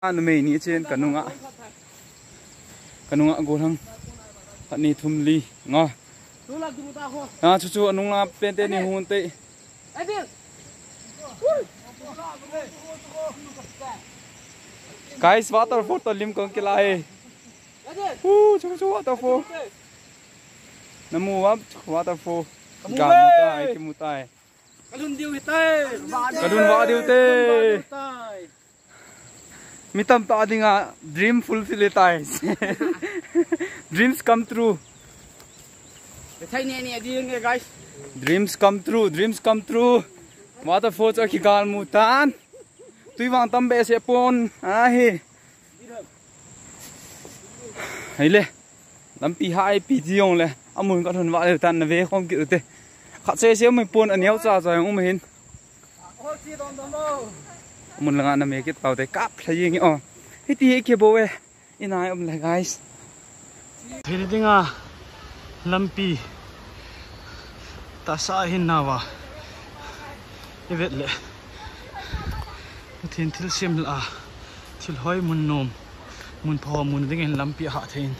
an me ni chen kanunga kanunga go thang ani thum li. Nga. Na chu chu anung la pen te ni hun te. Guys waterfall to lim kong kilai hu chu chu waterfall. Namu wap waterfall. Ga mu tai ki mu tai. Kadun diu hitai. kadun wa diu te mitam ta dinga dream fulfill it dreams come true. Thai nè đi nghe guys. dreams come true dreams come true. Waterfall cho ki gal mu tan. Tui wang tam be se pon a hi hay le lam pi hai pi jiong le. Amun ka thon wa le tan na ve khom ki te. Kha se se mai pon an yau cha cha ngom hin. Chi đòn đòn đâu mun langa na me pau te kap thlai ngi o. Hi ti ke bo we inai om la guys. Thiri dinga lampi ta sa hin na wa evet le thin thil sim la. Thil hoi mun nom. Mun pho mun ding en lampi ha thein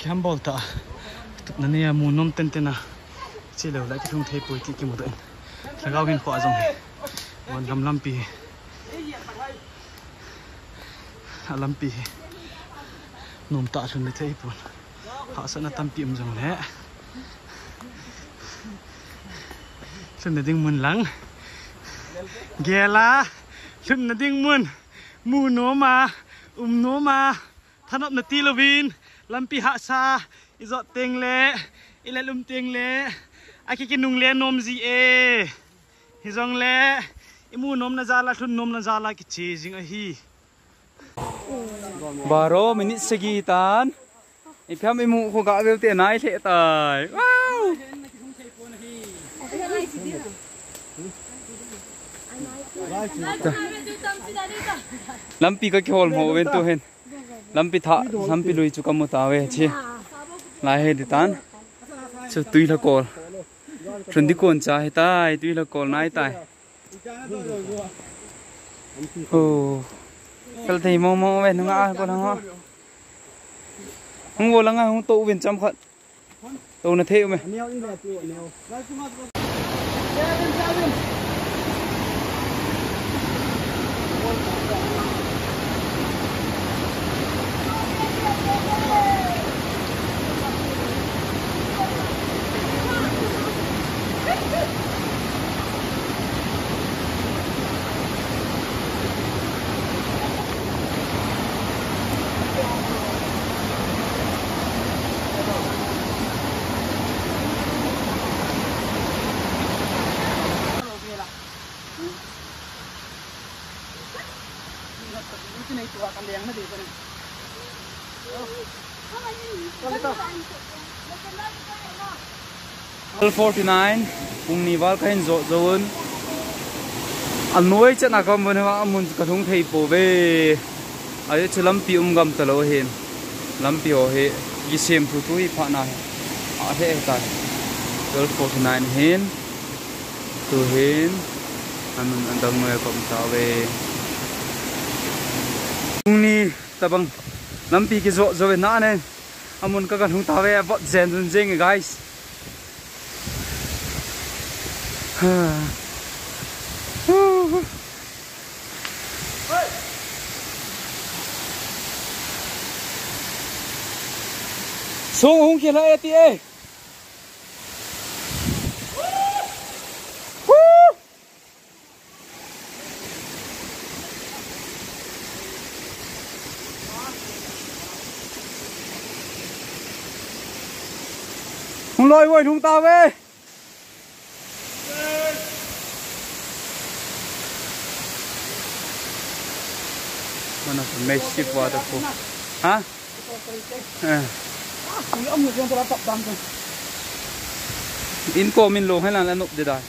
campbell ta. Tup na ne mun nom ten ten na chi lo lai ki thung thei pui ti ki mu den lagao hin pho azong he wan Lâm lampi Nôm Tạ nom ta thun le thei pun ha sana tampi um jong Xuân thun na ding mun lang La, Xuân na ding mun mu Nô ma um no ma thanop na ti lovin lampi ha sa. Izot teng le ila lum teng le aki ki nung le Nôm zi e hi zong le imu nom na zala thun nom na zala ki chejing a hi. Baro, minit segi tan. Ipham imu ko ga vel te nai the tai. Wow! Lampi ka khol mo ven to hen. Lampi tha, lampi lui chu kam ta ve chi. Lai he di tan. Chu tui la kol. Thundi kon cha he tai tuy là col nai tai ừ. Cái thì mong mong về nó ngã con nó họ không vô lăng không tụ viên trăm khận. Tụ là thế mày. Neo in le tu neo. Cái này tụi con đèn nó đi con này. L 49 cùng ni val kain zo zon an noi chana kam bon ha amun ka thung thei po ve ai chulam pi um gam talo hen lam pi ho he gi sem thu tu hi pha na he a he ta L 49 hen tu hen anun andang noi kom ta ve ni tabang lam pi ki zo zo ve na ne. Amun ka ka thung ta ve, vot zen zun jeng e, guys. Xuống không kia lại e tí e. ơi không lôi quay chúng ta về massive waterfall. Hả? À. Cái ông người dân tôi đã tập đăng rồi. In ko min lo hay là là nộp để đài.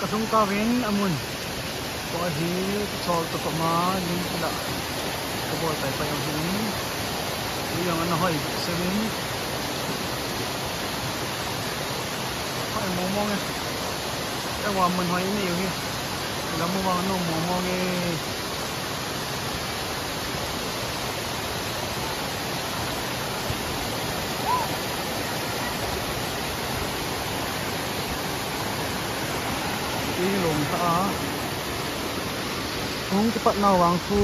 Kasung kawin amun có ko a hi chol to kama nim pula ko bol pai pai hin u yang an hoi semin hoi mo mo nge ta wa mun hoi ni hi la mo wa no mo mo nge đi lùng ta. งจะปะนาวางฟู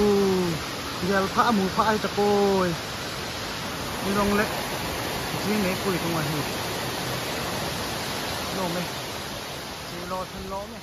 เดี๋ยวผ้าหมูผ้าไอตะโกยนี่ลงเล็กที่ไหนปุ๋ยตรงไหนลงเลยจีรอทันร้อไหม